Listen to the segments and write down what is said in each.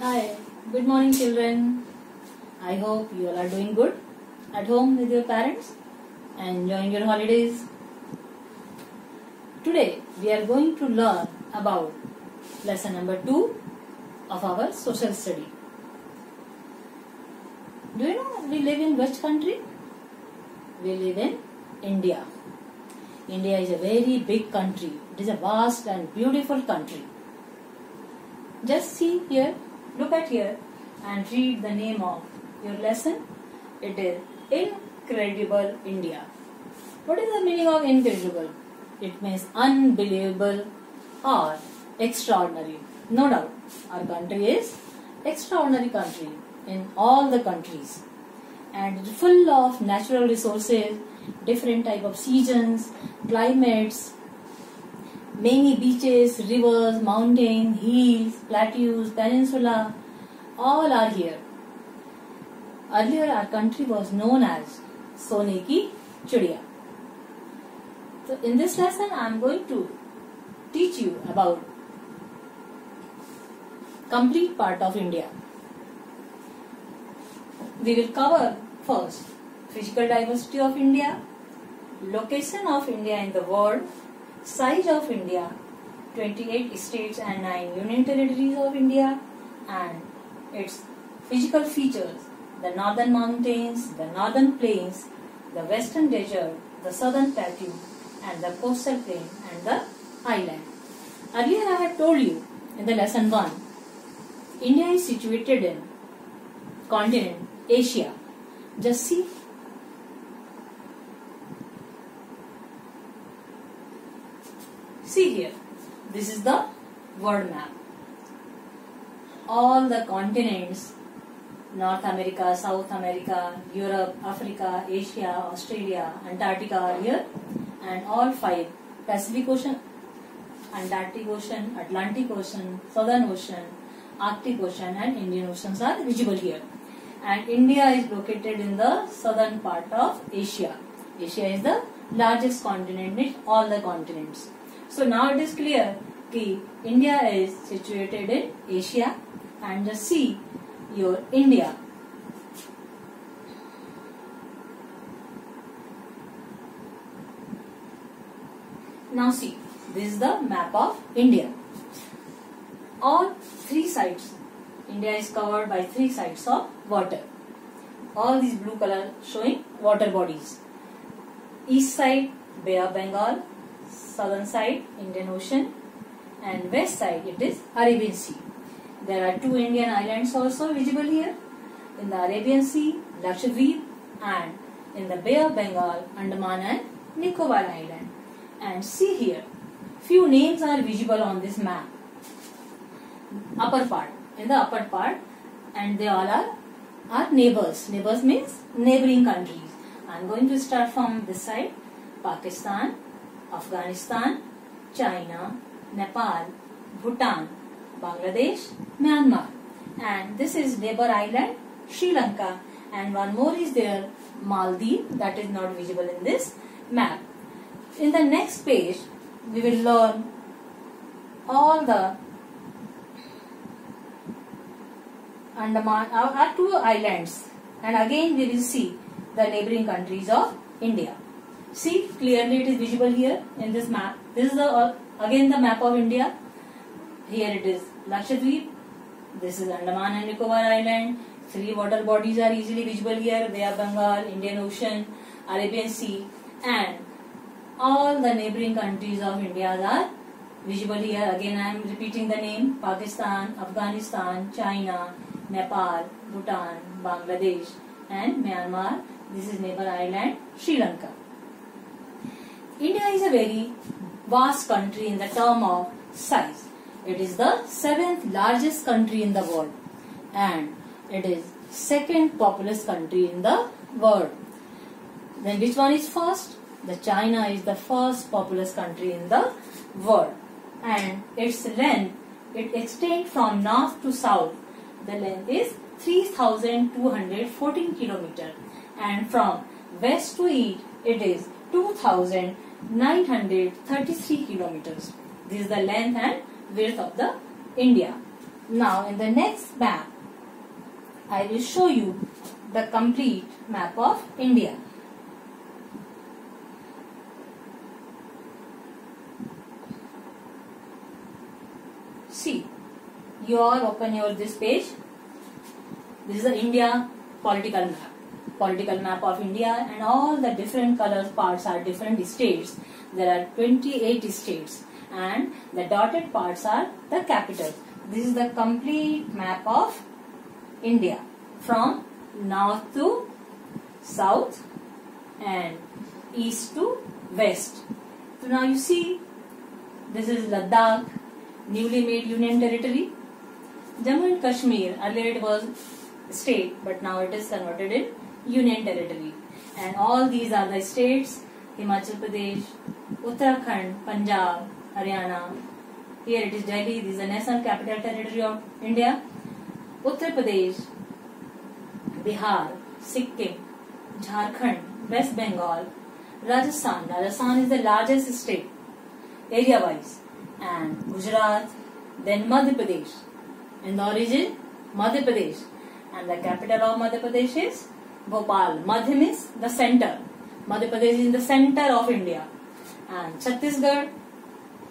Hi, good morning children. I hope you all are doing good at home with your parents and enjoying your holidays. Today we are going to learn about lesson number 2 of our social study. Do you know we live in which country? We live in India. India is a very big country. It is a vast and beautiful country. Just see here, look at here and read the name of your lesson. It is Incredible India. What is the meaning of incredible? It means unbelievable or extraordinary. No doubt, our country is extraordinary country in all the countries and full of natural resources, different type of seasons, climates, many beaches, rivers, mountains, hills, plateaus, peninsula, all are here. Earlier our country was known as Sone ki Chidiya. So in this lesson I am going to teach you about complete part of India. We will cover first physical diversity of India, location of India in the world, size of India, 28 states and 9 union territories of India and its physical features, the northern mountains, the northern plains, the western desert, the southern plateau and the coastal plain and the island. Earlier I had told you in the lesson 1, India is situated in continent Asia. Just see See here, this is the world map. All the continents North America, South America, Europe, Africa, Asia, Australia, Antarctica are here and all five Pacific Ocean, Antarctic Ocean, Atlantic Ocean, Southern Ocean, Arctic Ocean and Indian Oceans are visible here. And India is located in the southern part of Asia. Asia is the largest continent in all the continents. So now it is clear that India is situated in Asia and just see your India. Now see, this is the map of India. All three sides, India is covered by three sides of water. All these blue color showing water bodies. East side, Bay of Bengal, southern side, Indian Ocean and west side it is Arabian Sea. There are two Indian islands also visible here. In the Arabian Sea, Lakshadweep and in the Bay of Bengal, Andaman and Nicobar Island. And see here, few names are visible on this map. Upper part, in the upper part and they all are, are neighbors. Neighbors means neighboring countries. I am going to start from this side, Pakistan, Afghanistan, China, Nepal, Bhutan, Bangladesh, Myanmar. And this is neighbor island, Sri Lanka. And one more is there, Maldives, that is not visible in this map. In the next page, we will learn all the Andaman, our, our two islands. And again we will see the neighboring countries of India. See, clearly it is visible here in this map. This is the, uh, again the map of India. Here it is Lakshadweep. This is Andaman and Nicobar Island. Three water bodies are easily visible here. Bay of Bengal, Indian Ocean, Arabian Sea and all the neighboring countries of India are visible here. Again I am repeating the name. Pakistan, Afghanistan, China, Nepal, Bhutan, Bangladesh and Myanmar. This is neighbor island Sri Lanka. India is a very vast country in the term of size. It is the seventh largest country in the world and it is second populous country in the world. Then which one is first? The China is the first populous country in the world and its length it extends from north to south. The length is 3214 kilometer and from west to east it is 2933 kilometers. This is the length and width of the India. Now in the next map, I will show you the complete map of India. See, you all open your this page. This is the India political map. Political map of India and all the different colors parts are different states. There are 28 states and the dotted parts are the capitals. This is the complete map of India from north to south and east to west. So now you see this is Ladakh, newly made union territory. Jammu and Kashmir, earlier it was state but now it is converted in union territory. And all these are the states Himachal Pradesh, Uttarakhand, Punjab, Haryana. Here it is Delhi, this is the national capital territory of India. Uttar Pradesh, Bihar, Sikkim, Jharkhand, West Bengal, Rajasthan. Rajasthan is the largest state area wise. And Gujarat, then Madhya Pradesh. In the origin, Madhya Pradesh. And the capital of Madhya Pradesh is Bhopal. Madhya means the center. Madhya Pradesh is in the center of India. And Chhattisgarh,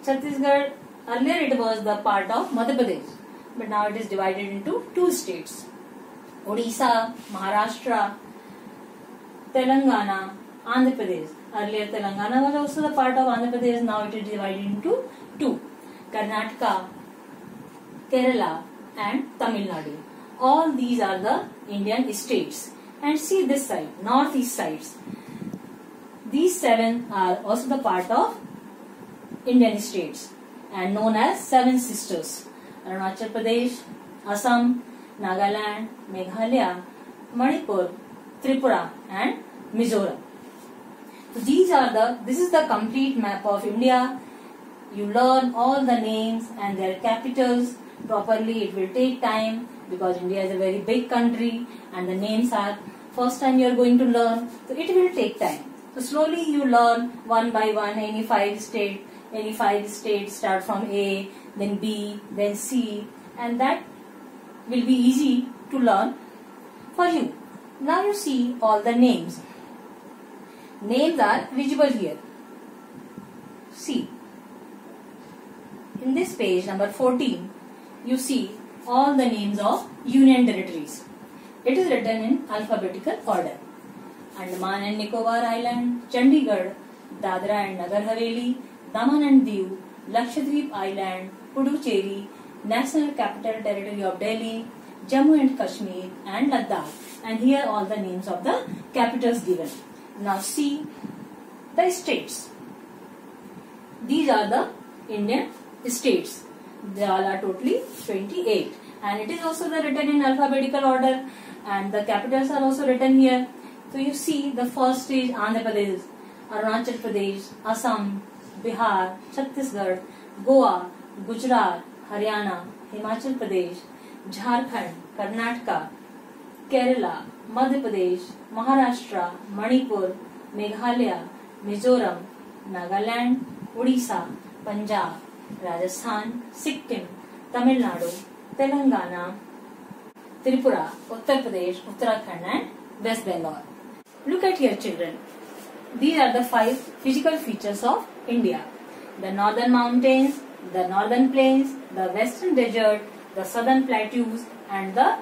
Chhattisgarh, earlier it was the part of Madhya Pradesh. But now it is divided into two states. Odisha, Maharashtra, Telangana, Andhra Pradesh. Earlier Telangana was also the part of Andhra Pradesh. Now it is divided into two. Karnataka, Kerala and Tamil Nadu. All these are the Indian states. And see this side, northeast sides. These seven are also the part of Indian states and known as Seven Sisters. Arunachal Pradesh, Assam, Nagaland, Meghalaya, Manipur, Tripura and Mizoram. So these are the, this is the complete map of India. You learn all the names and their capitals properly. It will take time because India is a very big country and the names are first time you are going to learn. So it will take time. So slowly you learn one by one any five state, any five states start from A, then B, then C and that will be easy to learn for you. Now you see all the names. Names are visible here. See. In this page number 14, you see all the names of union territories. It is written in alphabetical order. Andaman and Nicobar Island, Chandigarh, Dadra and Nagar Haveli, Daman and Diu, Lakshadweep Island, Puducherry, National Capital Territory of Delhi, Jammu and Kashmir and Ladakh. And here all the names of the capitals given. Now see the states. These are the Indian states. They all are totally 28 and it is also the written in alphabetical order and the capitals are also written here. So you see the first is Andhra Pradesh, Arunachal Pradesh, Assam, Bihar, Chhattisgarh, Goa, Gujarat, Haryana, Himachal Pradesh, Jharkhand, Karnataka, Kerala, Madhya Pradesh, Maharashtra, Manipur, Meghalaya, Mizoram, Nagaland, Odisha, Punjab, Rajasthan, Sikkim, Tamil Nadu, Telangana, Tripura, Uttar Pradesh, Uttarakhand and West Bengal. Look at here children. These are the five physical features of India. The northern mountains, the northern plains, the western desert, the southern plateaus and the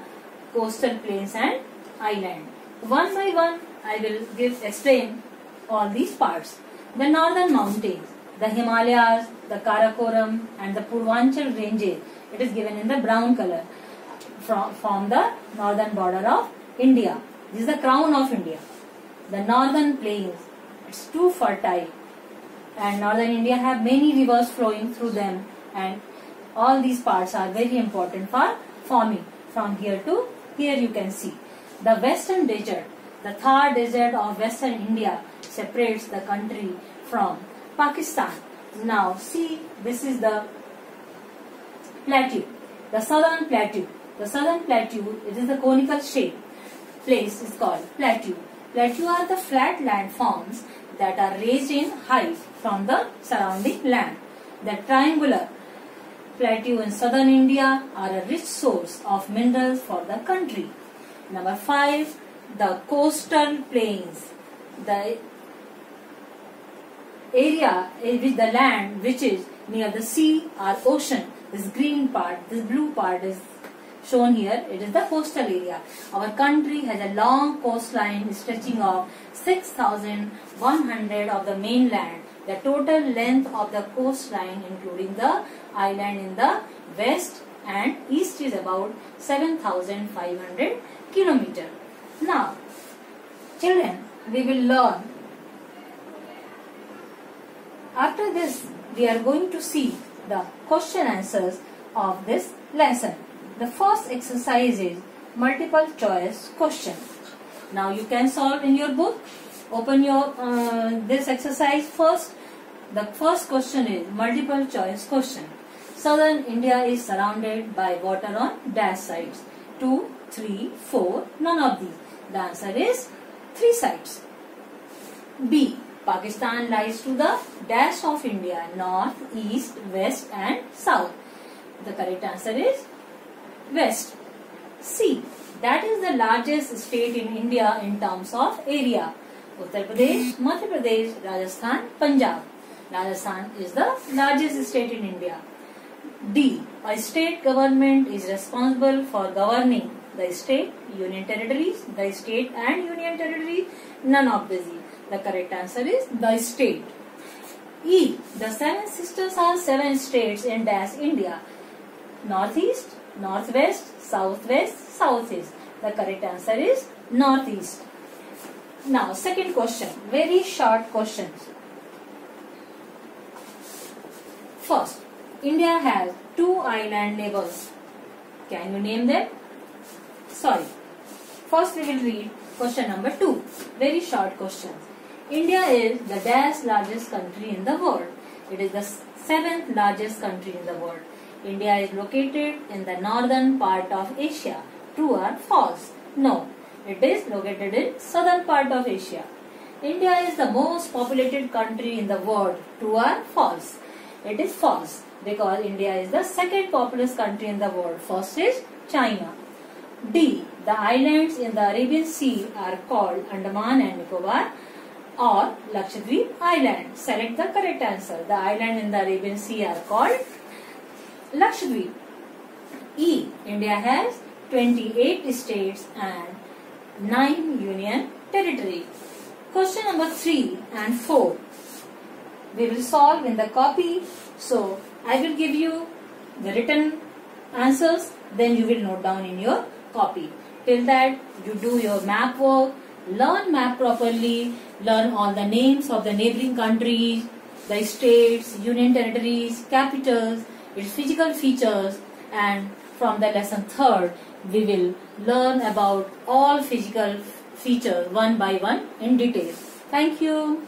coastal plains and island. One by one I will give explain all these parts. The northern mountains, the Himalayas, the Karakoram and the Purvanchal ranges. It is given in the brown color from, from the northern border of India. This is the crown of India. The northern plains, it's too fertile and northern India have many rivers flowing through them and all these parts are very important for farming. From here to here you can see. The western desert, the Thar desert of western India separates the country from Pakistan. Now see this is the plateau, the southern plateau. The southern plateau, it is the conical shape place is called plateau. Plateau are the flat land forms that are raised in height from the surrounding land. The triangular plateau in southern India are a rich source of minerals for the country. Number 5. The coastal plains. The area eh, with the land which is near the sea or ocean. This green part, this blue part is shown here. It is the coastal area. Our country has a long coastline stretching of 6,100 of the mainland. The total length of the coastline including the island in the west and east is about 7500 kilometer. Now, children, we will learn. After this, we are going to see the question answers of this lesson. The first exercise is multiple choice question. Now you can solve in your book. Open your uh, this exercise first. The first question is multiple choice question. Southern India is surrounded by water on dash sides. 2, 3, 4, none of these. The answer is 3 sides. B. Pakistan lies to the dash of India, north, east, west and south. The correct answer is west. C. That is the largest state in India in terms of area. Uttar Pradesh, Madhya Pradesh, Rajasthan, Punjab. Rajasthan is the largest state in India. D. A state government is responsible for governing the state, union territories, the state and union territories, none of the these. The correct answer is the state. E. The seven sisters are seven states in dash India. Northeast, Northwest, Southwest, Southeast. The correct answer is Northeast. Now, second question. Very short questions. First, India has two island neighbors. Can you name them? Sorry. First we will read question number 2. Very short question. India is the dash largest country in the world. It is the seventh largest country in the world. India is located in the northern part of Asia. True or false? No. It is located in southern part of Asia. India is the most populated country in the world. True or false? It is false because India is the second populous country in the world. First is China. D. The islands in the Arabian Sea are called Andaman and Nicobar or Lakshadweep Island. Select the correct answer. The island in the Arabian Sea are called Lakshadweep. E. India has 28 states and 9 union territories. Question number 3 and 4 we will solve in the copy. So, I will give you the written answers then you will note down in your copy. Till that you do your map work, learn map properly, learn all the names of the neighboring countries, the states, union territories, capitals, its physical features and from the lesson third we will learn about all physical features one by one in detail. Thank you.